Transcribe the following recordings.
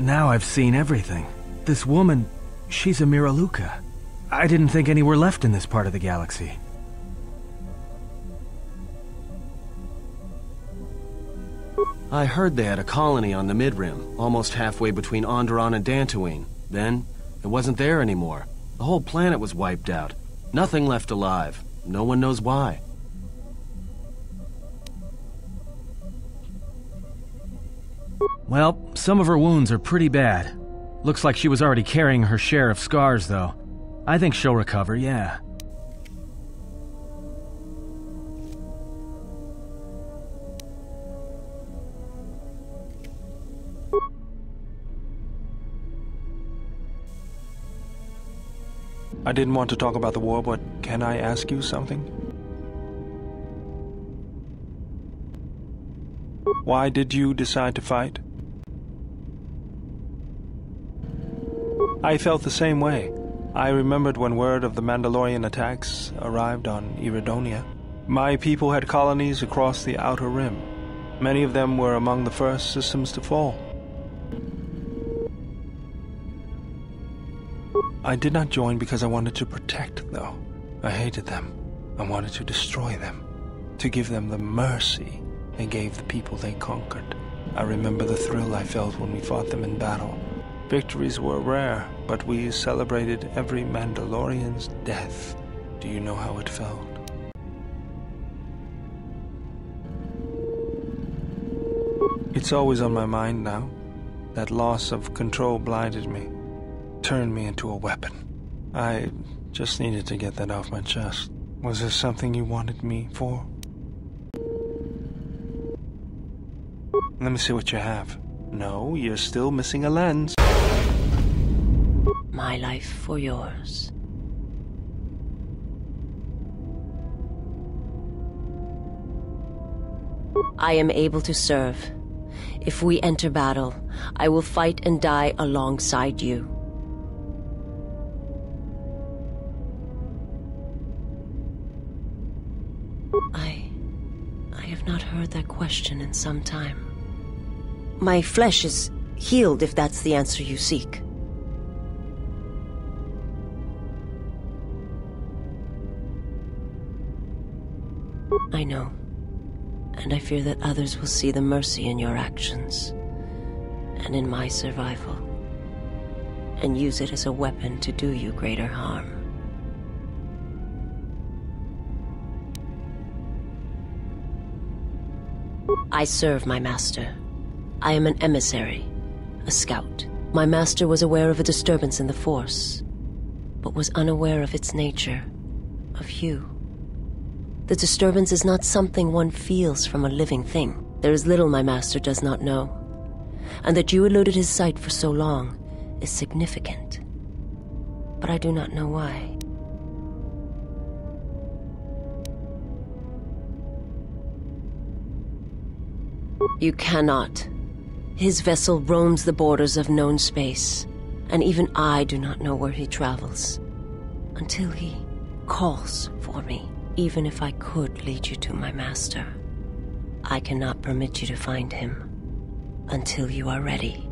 Now I've seen everything. This woman, she's a Miraluka. I didn't think any were left in this part of the galaxy. I heard they had a colony on the Midrim, almost halfway between Onderon and Dantooine. Then, it wasn't there anymore. The whole planet was wiped out. Nothing left alive. No one knows why. Well, some of her wounds are pretty bad. Looks like she was already carrying her share of scars, though. I think she'll recover, yeah. I didn't want to talk about the war, but can I ask you something? Why did you decide to fight? I felt the same way. I remembered when word of the Mandalorian attacks arrived on Iridonia. My people had colonies across the Outer Rim. Many of them were among the first systems to fall. I did not join because I wanted to protect, though. I hated them. I wanted to destroy them. To give them the mercy they gave the people they conquered. I remember the thrill I felt when we fought them in battle. Victories were rare, but we celebrated every Mandalorian's death. Do you know how it felt? It's always on my mind now. That loss of control blinded me turned me into a weapon. I just needed to get that off my chest. Was there something you wanted me for? Let me see what you have. No, you're still missing a lens. My life for yours. I am able to serve. If we enter battle, I will fight and die alongside you. I... I have not heard that question in some time. My flesh is healed if that's the answer you seek. I know. And I fear that others will see the mercy in your actions. And in my survival. And use it as a weapon to do you greater harm. I serve my master. I am an emissary, a scout. My master was aware of a disturbance in the Force, but was unaware of its nature, of you. The disturbance is not something one feels from a living thing. There is little my master does not know. And that you eluded his sight for so long is significant. But I do not know why. You cannot. His vessel roams the borders of known space, and even I do not know where he travels. Until he calls for me, even if I could lead you to my master. I cannot permit you to find him until you are ready.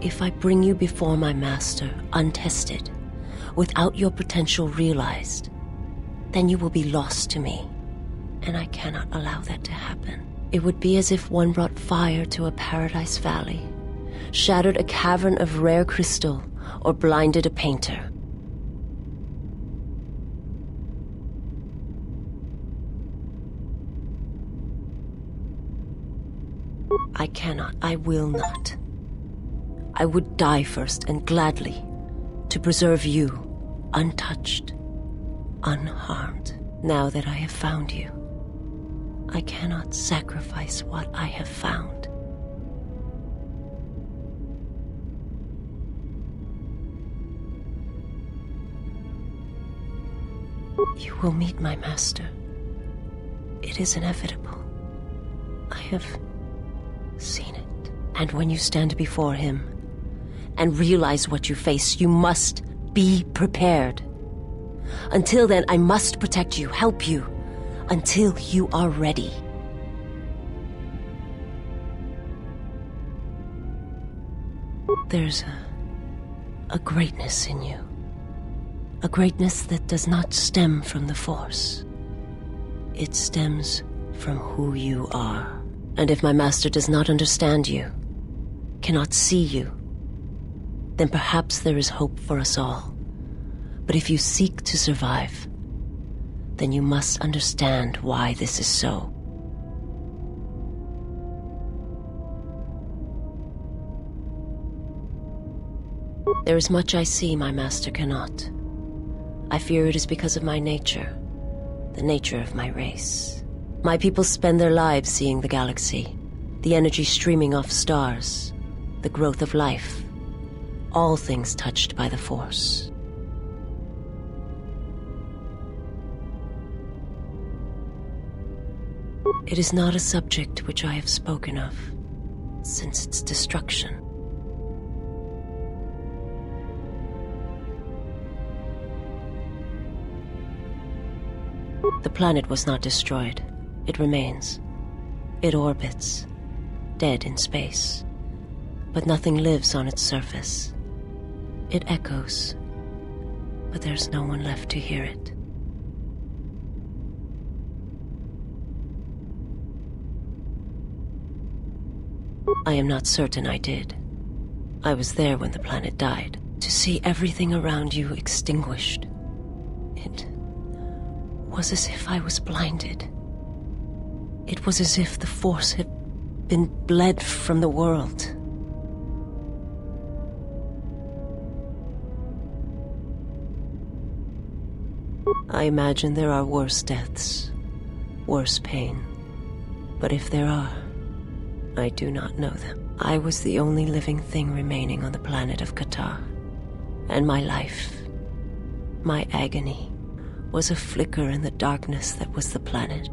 If I bring you before my master untested, without your potential realized, then you will be lost to me. And I cannot allow that to happen. It would be as if one brought fire to a paradise valley, shattered a cavern of rare crystal, or blinded a painter. I cannot, I will not. I would die first and gladly to preserve you untouched unharmed now that I have found you. I cannot sacrifice what I have found. You will meet my master. It is inevitable. I have seen it. And when you stand before him and realize what you face, you must be prepared. Until then, I must protect you, help you, until you are ready. There's a, a greatness in you. A greatness that does not stem from the Force. It stems from who you are. And if my master does not understand you, cannot see you, then perhaps there is hope for us all. But if you seek to survive, then you must understand why this is so. There is much I see my master cannot. I fear it is because of my nature, the nature of my race. My people spend their lives seeing the galaxy, the energy streaming off stars, the growth of life, all things touched by the Force. It is not a subject which I have spoken of since its destruction. The planet was not destroyed. It remains. It orbits, dead in space. But nothing lives on its surface. It echoes, but there's no one left to hear it. I am not certain I did. I was there when the planet died. To see everything around you extinguished. It was as if I was blinded. It was as if the Force had been bled from the world. I imagine there are worse deaths, worse pain. But if there are, I do not know them. I was the only living thing remaining on the planet of Katarr. And my life, my agony, was a flicker in the darkness that was the planet.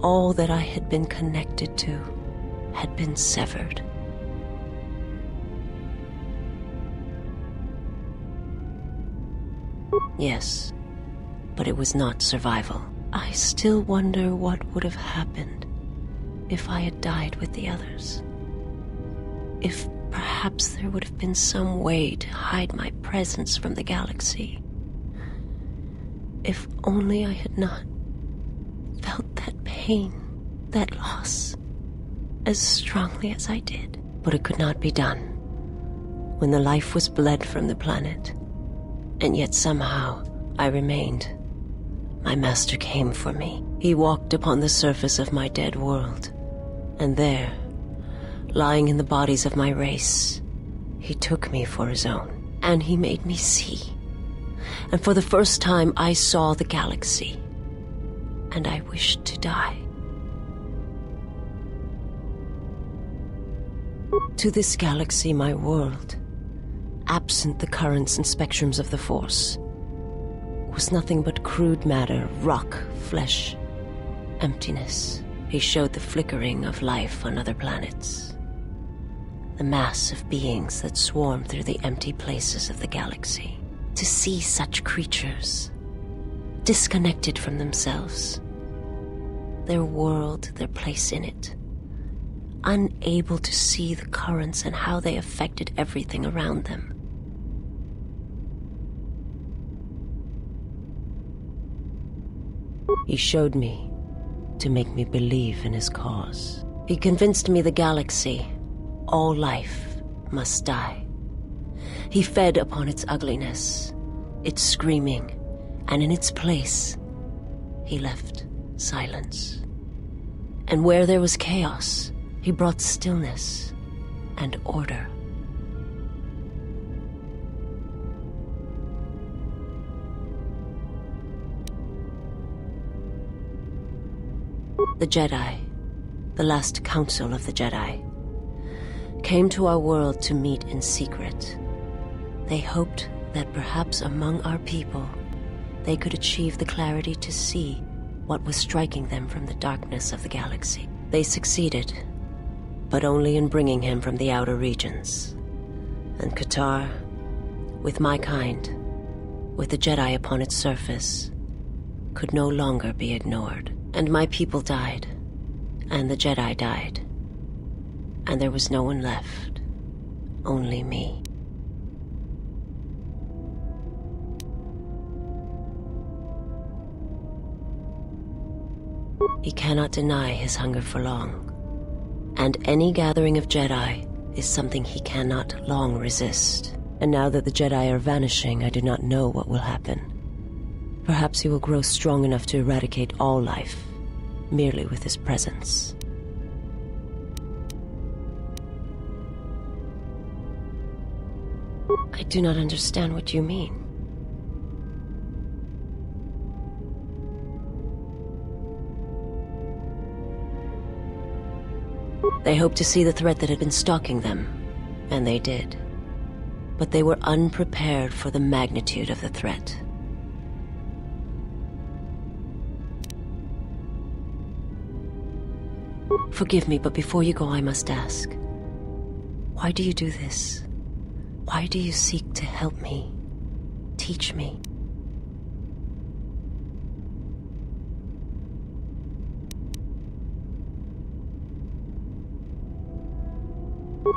All that I had been connected to had been severed. Yes, but it was not survival. I still wonder what would have happened if I had died with the others. If perhaps there would have been some way to hide my presence from the galaxy. If only I had not felt that pain, that loss, as strongly as I did. But it could not be done. When the life was bled from the planet, and yet somehow I remained. My master came for me. He walked upon the surface of my dead world. And there, lying in the bodies of my race, he took me for his own. And he made me see. And for the first time, I saw the galaxy. And I wished to die. To this galaxy, my world, absent the currents and spectrums of the Force, was nothing but crude matter, rock, flesh, emptiness. He showed the flickering of life on other planets. The mass of beings that swarm through the empty places of the galaxy. To see such creatures, disconnected from themselves, their world, their place in it, unable to see the currents and how they affected everything around them. He showed me to make me believe in his cause. He convinced me the galaxy, all life, must die. He fed upon its ugliness, its screaming, and in its place, he left silence. And where there was chaos, he brought stillness and order. The Jedi, the last council of the Jedi, came to our world to meet in secret. They hoped that perhaps among our people, they could achieve the clarity to see what was striking them from the darkness of the galaxy. They succeeded, but only in bringing him from the outer regions. And Katarr, with my kind, with the Jedi upon its surface, could no longer be ignored. And my people died. And the Jedi died. And there was no one left. only me. He cannot deny his hunger for long. And any gathering of Jedi is something he cannot long resist. And now that the Jedi are vanishing, I do not know what will happen. Perhaps he will grow strong enough to eradicate all life, merely with his presence. I do not understand what you mean. They hoped to see the threat that had been stalking them, and they did. But they were unprepared for the magnitude of the threat. Forgive me, but before you go, I must ask. Why do you do this? Why do you seek to help me? Teach me?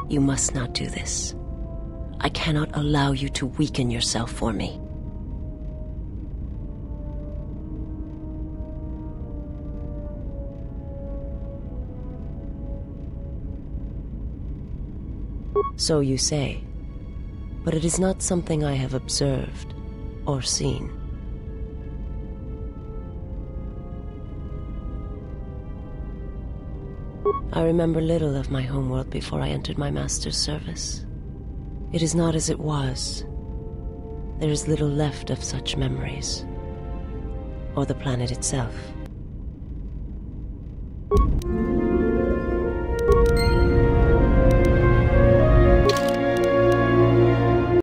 You must not do this. I cannot allow you to weaken yourself for me. So you say, but it is not something I have observed or seen. I remember little of my homeworld before I entered my master's service. It is not as it was. There is little left of such memories. Or the planet itself.